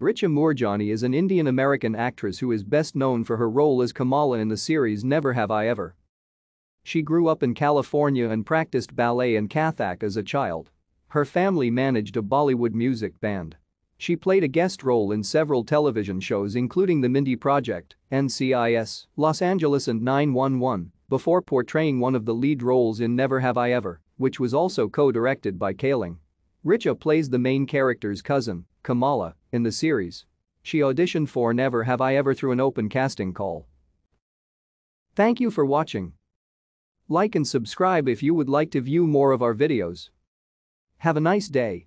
Richa Moorjani is an Indian-American actress who is best known for her role as Kamala in the series Never Have I Ever. She grew up in California and practiced ballet and Kathak as a child. Her family managed a Bollywood music band. She played a guest role in several television shows including The Mindy Project, NCIS, Los Angeles and 911, before portraying one of the lead roles in Never Have I Ever, which was also co-directed by Kaling. Richa plays the main character's cousin, Kamala, in the series. She auditioned for Never Have I Ever through an open casting call. Thank you for watching. Like and subscribe if you would like to view more of our videos. Have a nice day.